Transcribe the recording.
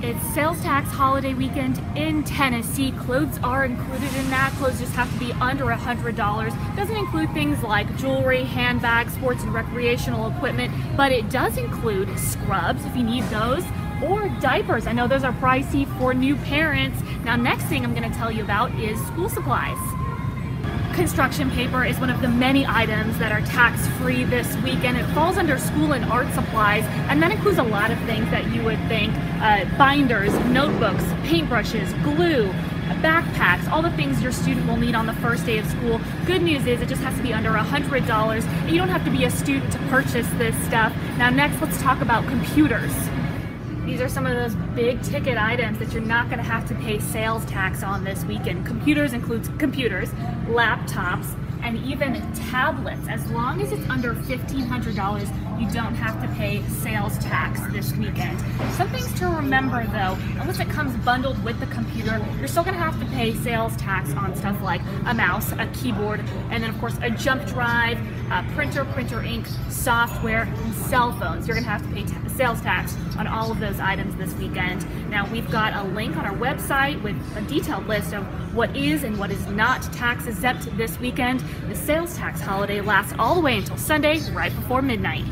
It's sales tax holiday weekend in Tennessee. Clothes are included in that. Clothes just have to be under $100. Doesn't include things like jewelry, handbags, sports and recreational equipment, but it does include scrubs if you need those or diapers. I know those are pricey for new parents. Now next thing I'm gonna tell you about is school supplies construction paper is one of the many items that are tax-free this weekend. It falls under school and art supplies, and that includes a lot of things that you would think, uh, binders, notebooks, paintbrushes, glue, backpacks, all the things your student will need on the first day of school. Good news is it just has to be under $100, and you don't have to be a student to purchase this stuff. Now next, let's talk about computers. These are some of those big ticket items that you're not going to have to pay sales tax on this weekend. Computers includes computers, laptops, and even tablets. As long as it's under $1,500, you don't have to pay sales tax this weekend. Some things to remember though, unless it comes bundled with the computer, you're still gonna have to pay sales tax on stuff like a mouse, a keyboard, and then of course a jump drive, a printer, printer ink, software, and cell phones. You're gonna have to pay sales tax on all of those items this weekend. Now we've got a link on our website with a detailed list of what is and what is not tax exempt this weekend. The sales tax holiday lasts all the way until Sunday, right before midnight.